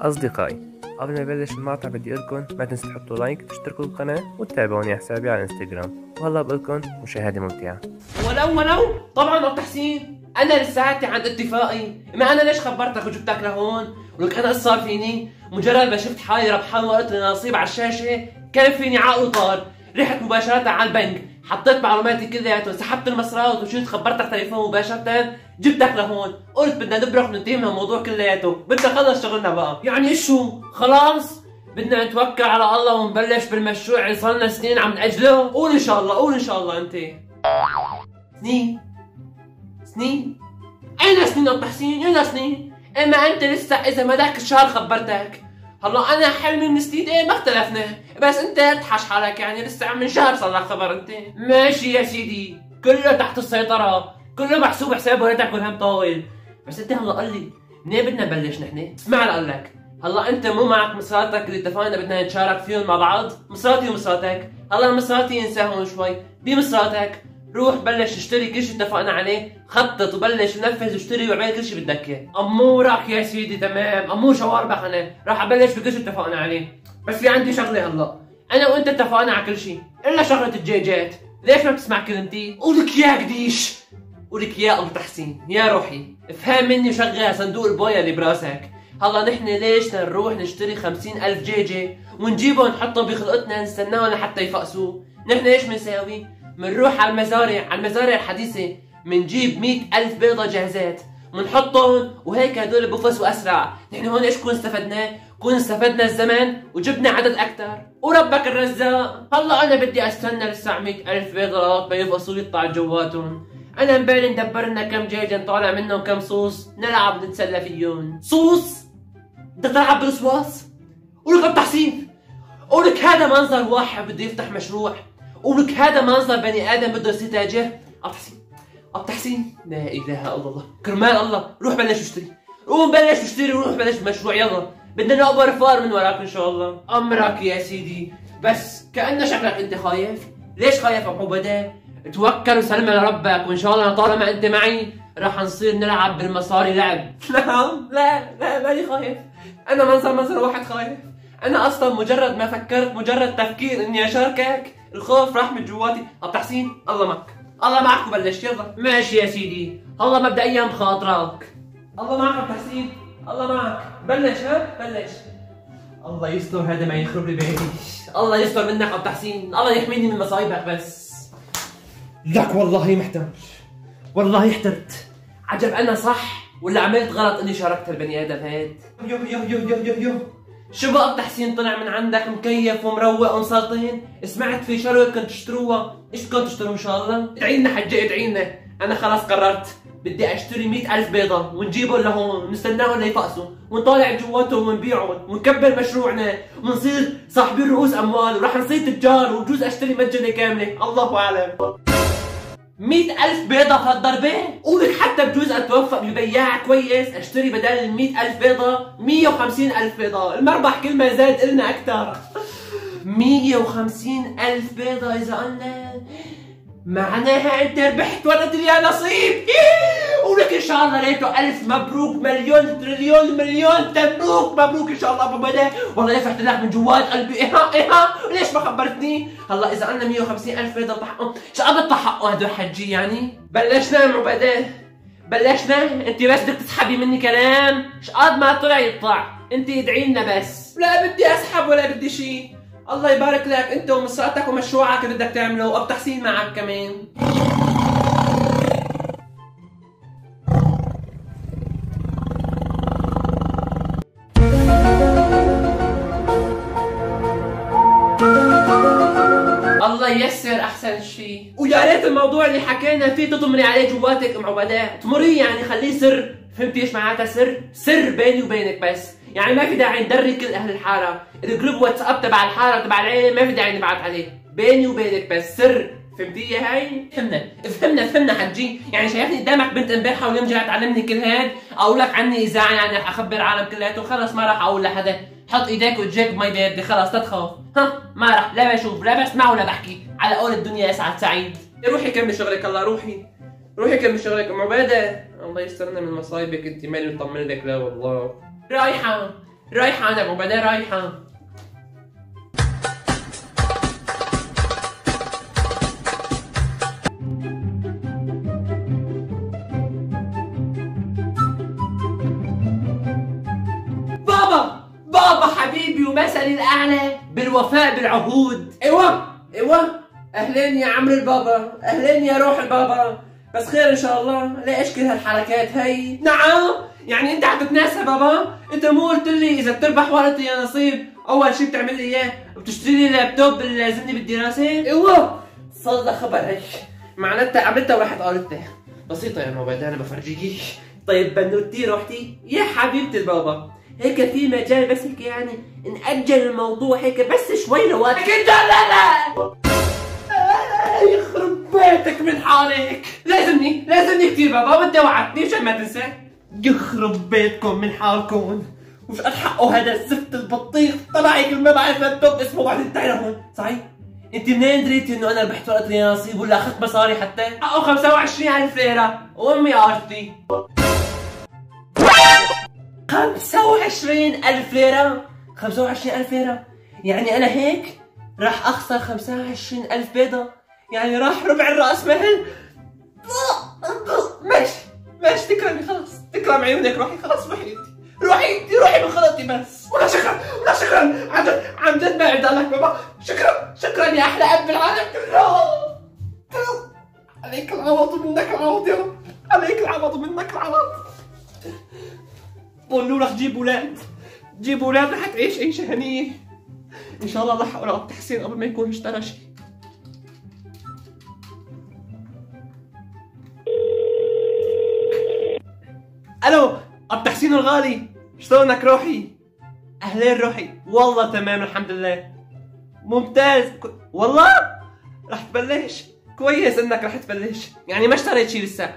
أصدقائي قبل ما نبلش المقطع بدي أقولكم ما تنسوا تحطوا لايك تشتركوا بالقناة وتتابعوني على حسابي على الانستغرام. وهلا بقولكم مشاهدة ممتعة. ولو ولو طبعا ابو تحسين. أنا لساتي عند اتفاقي. ما أنا ليش خبرتك وجبتك لهون؟ ولك إيش صار فيني؟ مجرد ما شفت حالي ربحان لي نصيب على الشاشة كان فيني عقل طار؟ رحت مباشرة على البنك. حطيت معلوماتي كلياتهم سحبت المصرات وشفت خبرتك تليفون مباشرة جبتك لهون قلت بدنا نبرخ ننتهي من الموضوع كلياته. بدنا نخلص شغلنا بقى. يعني شو خلاص. بدنا نتوكل على الله ونبلش بالمشروع. اللي صار لنا سنين عم نأجله. قول إن شاء الله قول إن شاء الله أنت. سنين. سنين. أين سنين ابو حسين اين سنين. إما أنت لسه إذا ما ذاك الشهر خبرتك. هلا أنا حلمي من سنين إيه ما اختلفنا. بس أنت تحش حالك يعني لسه من شهر صار لك خبر أنت. ماشي يا سيدي. كله تحت السيطرة. كله محسوب حساب ولا تاكل هم طاول. بس أنت هلا قل لي منين بدنا نبلش نحن؟ اسمع قال لك. هلا أنت مو معك مصراتك اللي اتفقنا بدنا نتشارك فيهم مع بعض؟ مصراتي ومصراتك هلا مصراتي انساهم شوي. بمصراتك روح بلش اشتري كل شيء اتفقنا عليه خطط وبلش نفذ واشتري واعمل كل شيء بدك إياه. امورك يا سيدي تمام. امور شواربك أنا. راح أبلش بكل شيء اتفقنا عليه. بس في عندي شغلة هلا. أنا وأنت اتفقنا على كل شيء إلا شغلة الجيجات. ليش ما بتسمع كلمتي؟ قولك يا قديش. قولك يا أبو تحسين. يا روحي. افهم مني وشغل صندوق البويا اللي براسك. هلا نحن ليش نروح نشتري خمسين ألف جيجي ونجيبهم نحطهم بخلقتنا نستناهم لحتى يفقسوا نحن إيش بنساوي؟ منروح على المزارع على المزارع الحديثة منجيب مئة ألف بيضة جاهزات منحطهم وهيك هدول بفصوا أسرع نحن هون إيش كون استفدنا؟ كون استفدنا الزمن وجبنا عدد أكثر. وربك الرزاق. هلا أنا بدي أستنى لسه مئة ألف بيضة لغاية ما يفقسوا يطلع جواتهم. أنا مبالي ندبر لنا كم جيجة نطالع منهم كم صوص. نلعب نتسلى فيهم صوص؟ بدك تلعب بالوسواس؟ قولك ابو تحسين. قولك هذا منظر واحد بده يفتح مشروع. قولك هذا منظر بني آدم بده يصير تاجر؟ ابو تحسين تحسين لا إله إلا الله. كرمال الله. روح بلش اشتري. قوم بلش اشتري وروح بلش مشروع. يلا. بدنا نقبر فار من وراك إن شاء الله. أمرك يا سيدي. بس كأنه شكلك أنت خايف. ليش خايف أبو عبده توكل وسلم لربك وإن شاء الله طالما أنت معي راح نصير نلعب بالمصاري لعب. نعم لا لا ماني خايف. أنا منظر منظر واحد خايف. أنا أصلا مجرد ما فكرت مجرد تفكير إني أشاركك الخوف راح من جواتي. ابو تحسين الله معك. الله معك وبلش يلا. ماشي يا سيدي. الله مبدئيا بخاطرك الله معك ابو تحسين. الله معك. بلش ها؟ بلش. الله يستر هذا ما يخرب لي بيتي. الله يستر منك ابو تحسين. الله يحميني من مصايبك بس. لك والله محتاج والله احترت. عجب أنا صح ولا عملت غلط إني شاركت البني آدم هاد؟ يو يو يو يو يو يو شو أبو تحسين طلع من عندك مكيف ومروق ومسلطن؟ سمعت في شروه كنت تشتروها، إيش كنت تشتروا إن شاء الله؟ ادعي لنا حجة ادعي لنا، أنا خلاص قررت. بدي أشتري مئة ألف بيضة ونجيبهم لهون ونستناهم ليفقسوا ونطالع جواتهم ونبيعهم ونكبر مشروعنا. ونصير صاحبين رؤوس أموال. وراح نصير تجار. وبجوز أشتري مجنة كاملة. الله أعلم. 100000 بيضة في الضربين قولك حتى بجوز أتوفق ببياع كويس أشتري بدل ال 100000 بيضة 150000 بيضة. المربح كل ما زاد إلنا أكثر 150000 بيضة إذا قلنا معناها أنت ربحت ولد لي نصيب. قولك إن شاء الله ريته ألف مبروك مليون تريليون مليون تبروك مبروك إن شاء الله أبو بدر والله يفرح لك من جوات قلبي. إيه ها إيه ها ليش ما خبرتني؟ هلا إذا قلنا 150 ألف بيضة بحقهم شو قد بحقهم هدول حجي يعني. بلشنا يا عبادة بلشنا. انت بس بدك تسحبي مني كلام. مش قد ما طلع يطلع. انت ادعي لنا بس. لا بدي أسحب ولا بدي شيء الله يبارك لك أنت ومسراتك ومشروعك اللي بدك تعمله وأبو تحسين معك كمان. ييسر أحسن شيء. ويا ريت الموضوع اللي حكينا فيه تطمري عليه جواتك ام عبادة تطمريه يعني خليه سر. فهمتي إيش معناتها سر؟ سر بيني وبينك بس. يعني ما في داعي ندري كل أهل الحارة. ال group WhatsApp تبع الحارة تبع العيلة ما في داعي نبعث عليه. بيني وبينك بس سر. فهمتي هاي؟ فهمنا. فهمنا فهمنا حجي. يعني شايفني قدامك بنت امبارحة واليوم جاي تعلمني كل هاد. أقول لك عني إذاعة يعني أخبر العالم كلياته. خلص ما راح أقول لحدا. حط ايديك وجهك بمي باردة خلص لا تخاف ها ما راح لا بشوف لا بسمع ولا بحكي. على قول الدنيا اسعد سعيد. روحي كملي شغلك الله روحي. روحي كملي شغلك أم عباده الله يسترنا من مصايبك انت مالي مطمن لك لا والله. رايحة رايحة أنا أبو بدر بالوفاء بالعهود. إيوه إيوه. أهلين يا عمرو البابا أهلين يا روح البابا. بس خير إن شاء الله. ليش كل هالحركات هي نعم. يعني أنت عم تتناسى بابا. أنت مو قلت لي إذا بتربح ورقه يا نصيب. أول شيء بتعمل لي إياه وبتشتري لي لابتوب اللي لازمني بالدراسة. إيوه. صدق خبرك معناتها عملتها ورحت قالتها بسيطة يا مبادئ أنا بفرجيك طيب بنوتي روحتي. يا حبيبتي البابا. هيك في مجال بس هيك يعني نأجل الموضوع هيك بس شوي لوقت. أكيد لا لا. يخرب بيتك من حالك. لازمني لازمني كثير بابا وانت وعدتني عشان ما تنسى. يخرب بيتكم من حالكم. وش قد حقه هذا الزفت البطيخ؟ طلع هيك ما بعرف لابتوب اسمه بعدين تعال هون. صحيح؟ أنت منين دريتي إنه أنا ربحت ورقة يا نصيب ولا أخذت مصاري حتى؟ حقه 25000 ليرة. وامي ارتي 25000 ليرة. 25000 ليرة. يعني أنا هيك راح أخسر 25000 بيضة. يعني راح ربع الرأس مال ماشي. ماشي. تكرمي خلاص. تكرم عيونك. روحي خلاص. روحي روحي انت روحي من خلطي بس. ولا شكرا. ولا شكرا. عن جد. عن جد ما عند لك بابا. شكرا. شكرا يا أحلى أب بالعالم كله. عليك العوض منك العوض يا رب. عليك العوض منك العوض. قولوا لك جيب أولاد جيب أولاد رح تعيش عيشة هنية. إن شاء الله الله حول ولا تحسين قبل ما يكون اشترى شيء. ألو أب تحسين الغالي شلونك روحي؟ أهلين روحي. والله تمام الحمد لله. ممتاز. ك... والله؟ رح تبلش؟ كويس إنك رح تبلش. يعني ما اشتريت شيء لسه.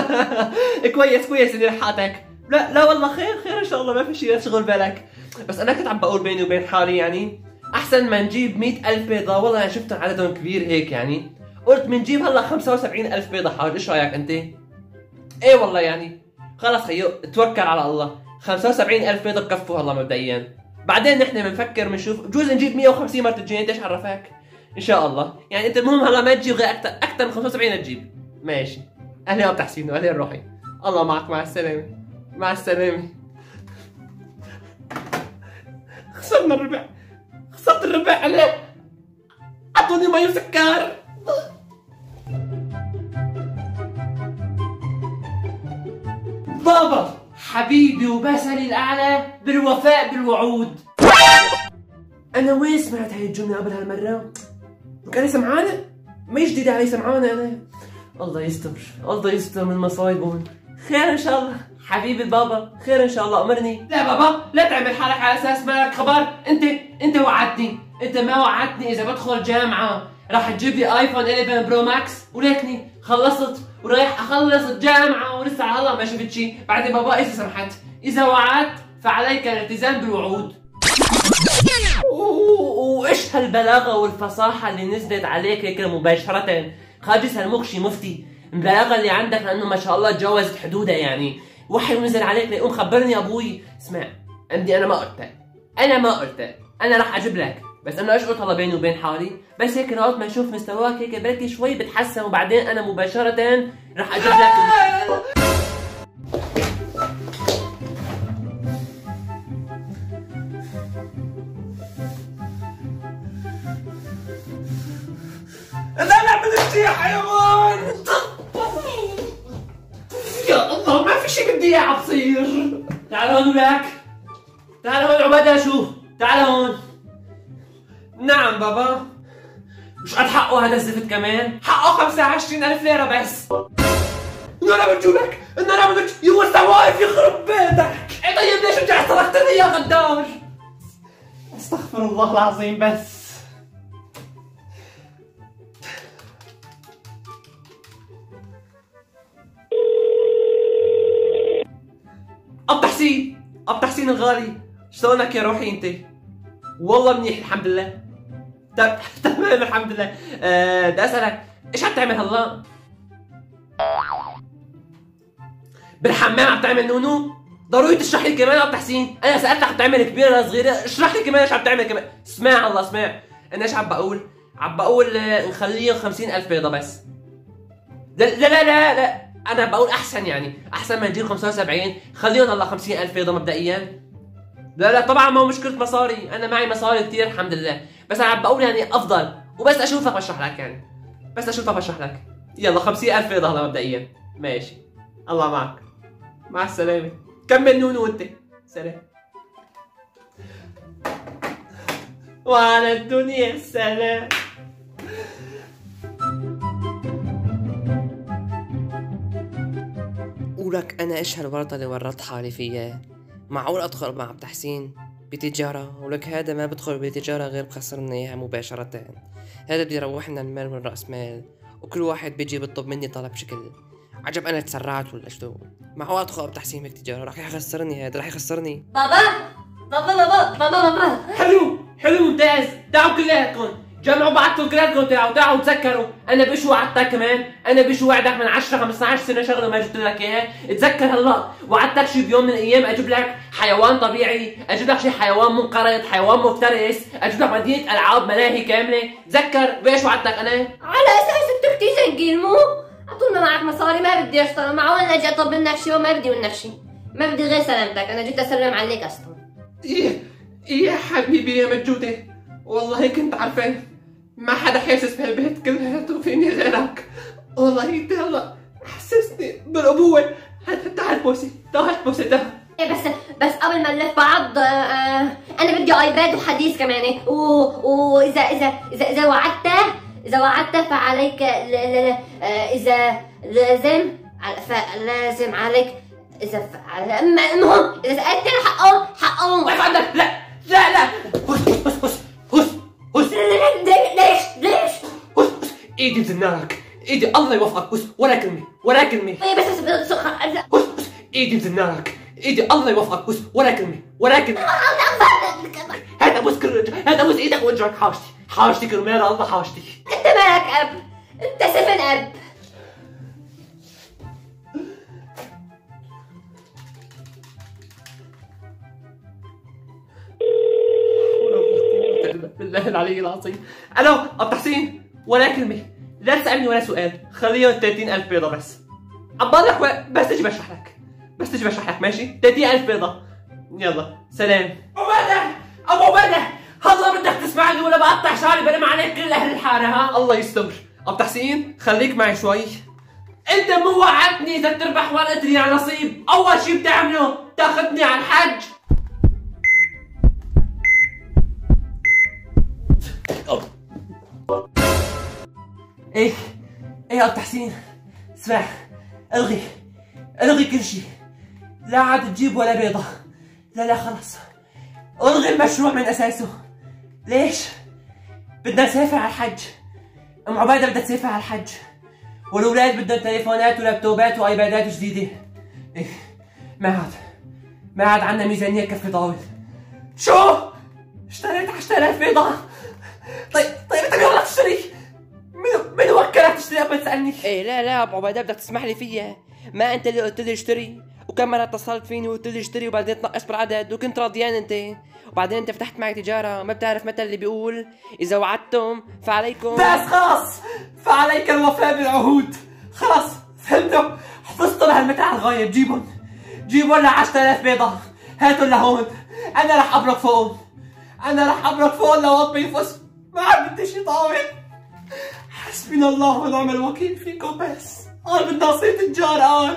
كويس كويس إني لحقتك لا لا والله خير خير إن شاء الله ما في شيء لا تشغل بالك. بس أنا كنت عم بقول بيني وبين حالي يعني أحسن ما نجيب مئة ألف بيضة. والله أنا شفتهم عددهم كبير هيك يعني. قلت بنجيب هلا 75 ألف بيضة حاج. إيش رأيك أنت؟ إيه والله يعني. خلص خيو توكل على الله. 75 ألف بيضة بكفوا هلا مبدئيا. بعدين نحن بنفكر بنشوف بجوز نجيب 150 مرة الجنيه إيش عرفك؟ إن شاء الله. يعني أنت المهم هلا ما تجيب غير أكثر أكثر من 75 تجيب. ماشي. أهلين ابو تحسين واهلين روحي. الله معك مع السلامة. مع السلامة. خسرنا الربع خسرت الربع هلا أعطوني مي وسكر بابا حبيبي ومثلي الأعلى بالوفاء بالوعود. أنا وين سمعت هاي الجملة قبل هالمرة؟ كان سمعانه ما جديدة علي سمعانه أنا. الله يستر الله يستر من مصايبهم. خير إن شاء الله. حبيبي البابا خير إن شاء الله. أمرني. لا بابا لا تعمل حالك على أساس مالك خبر. أنت أنت وعدتني. أنت ما وعدتني إذا بدخل جامعة. راح تجيب لي iPhone 11 Pro Max وليكني خلصت ورايح أخلص الجامعة ولسه على الله ما شفت شيء بعدين بابا إذا سمحت. إذا وعدت فعليك الالتزام بالوعود. وايش هالبلاغة والفصاحة اللي نزلت عليك هيك مباشرة؟ خاجس هالمخشي مفتي. البلاغه اللي عندك لأنه ما شاء الله تجاوزت حدودها يعني. وحي نزل عليك ليقوم خبرني أبوي. اسمع عندي أنا ما قلت. أنا ما قلت. أنا راح أجيب لك. بس أنا إيش قلت هلا بيني وبين حالي. بس هيك لغايه ما أشوف مستواك. هيك بركي شوي بتحسن. وبعدين أنا مباشرة راح أجيب لك لا يا حيوان. بدي اياه عصير تعال هون ولك تعال هون عبادة شوف تعال هون. نعم بابا. مش قد حقه هذا الزفت كمان. حقه 25 ألف ليرة بس. إنه أنا بجوبك إنه أنا بدك يوسع واقف يخرب بيتك. إيه طيب ليش رجعت تركتني يا غدار؟ أستغفر الله العظيم بس. اب تحسين الغالي شلونك يا روحي أنت؟ والله منيح الحمد لله. ت- تمام الحمد لله. أه بدي أسألك إيش عم تعمل هلا؟ بالحمام عم تعمل نونو؟ ضروري تشرح لي كمان عبد الحسين أنا سألتك عم تعمل كبيرة ولا صغيرة. اشرح لي كمان إيش عم تعمل كمان. اسمع الله اسمع. أنا إيش عم بقول؟ عم بقول آه، نخليهم 50000 بيضة بس. لا لا لا لا, لا. أنا بقول أحسن يعني أحسن ما نجيب 75 خليهم هلا 50000 بيضه مبدئيا. لا لا طبعا ما هو مشكلة مصاري. أنا معي مصاري كثير الحمد لله. بس أنا عم بقول يعني أفضل. وبس أشوفك بشرح لك يعني. بس أشوفك بشرح لك. يلا 50000 بيضه هلا مبدئيا. ماشي. الله معك. مع السلامة. كمل نونو انت سلام. وعلى الدنيا السلام. ولك أنا إيش هالورطة اللي ورطت حالي فيها؟ معقول أدخل مع عبد حسين بتجارة ولك هذا ما بدخل بتجارة غير بخسرنا إياها مباشرة. هذا بده يروحنا المال من رأس مال وكل واحد بيجي بيطلب مني طلب شكل. عجب أنا تسرعت ولا شو؟ معقول أدخل عبد حسين بتجارة رح يخسرني هذا رح يخسرني. بابا! بابا بابا بابا بابا. حلو حلو ممتاز. تعوا كلياتكم. جمعوا بعضكم كلياتكم تعوا تعوا تذكروا أنا بشو وعدتك كمان؟ أنا بشو وعدك من 10 15 سنة شغلة ما جبت لك اياه تذكر هلا وعدتك شي بيوم من الأيام أجيب لك حيوان طبيعي أجيب لك شي حيوان منقرض حيوان مفترس أجيب لك مدينة ألعاب ملاهي كاملة. تذكر بايش وعدتك أنا؟ على أساس انت كتير زنقين مو؟ طول ما معك مصاري ما بدي أشتغل معقول أجي أطلب منك شيء وما بدي منك شيء ما بدي غير سلامتك. أنا جيت أسلم عليك أصلا. إيه إيه يا حبيبي يا مجودة. والله كنت عارفين ما حدا حاسس بهالبيت كلياته فيني غيرك والله انت هلا حسسني بالأبوة. هات تعال بوسي؟ تعال بوسي تعال إيه بس بس قبل ما نلف بعض آه، آه، أنا بدي ايباد وحديث كمان. إيه، واذا اذا اذا اذا وعدته إذا وعدته فعليك آه، إذا لازم فلازم عليك إذا المهم إذا سألت وقف عندك. لا لا لا. هس هس هس ايدي بزنارك ايدي الله يوفقك هس ولا كلمة ولا كلمة إيه بس بس بس- هس ايدي بزنارك ايدي الله يوفقك هس ولا كلمة ولا كلمة هات ابوس كل هات ابوس إيدك وجهك حجتي حجتي كرمال الله حجتي انت مالك اب انت Seven Up بالله العلي العظيم ألو ابو تحسين ولا كلمه لا تسألني ولا سؤال. خليهم 30000 بيضة بس. عم لك بس تجي بشرح لك. بس تجي بشرح لك ماشي؟ 30000 بيضة. يلا سلام. أبو عبيده أبو عبيده هلا بدك تسمعني ولا بقطع شعري بلم عليك كل أهل الحارة ها؟ الله يستر. ابو حسين خليك معي شوي. أنت مو وعدتني إذا تربح ورقتني على نصيب. أول شي بتعمله تاخذني على الحج. إيه إيه يا أبو حسين اسمع ألغي ألغي كل شيء. لا عاد تجيب ولا بيضة. لا لا خلص ألغي المشروع من أساسه. ليش؟ بدنا نسافر على الحج. أم عبيدة بدها تسافر على الحج. والأولاد بدهم تليفونات ولابتوبات وآيبادات جديدة. إيه ما عاد ما عاد عنا ميزانية كفي طاول شو؟ اشتريت 10000 بيضة. طيب طيب أنت من من قبل تسالني إيه لا لا أبو عبيدة بدك تسمح لي فيها ما أنت اللي قلت لي اشتري وكم مرة اتصلت فيني وقلت لي اشتري وبعدين تنقص بالعدد وكنت راضيان أنت. وبعدين أنت فتحت معي تجارة ما بتعرف متى اللي بيقول. إذا وعدتم فعليكم. بس خلاص فعليك الوفاء بالعهود. خلاص فهمتوا؟ حفظتوا لهالمتاع الغايب جيبهم جيبوا لنا 10000 بيضة. هاتوا لهون أنا رح أبرك فوقهم. أنا رح أبرك فوقهم لو بينفس ما عاد بدي شي طاول حسبنا الله ونعم الوكيل فيكم بس قال بدنا نصير تجار قال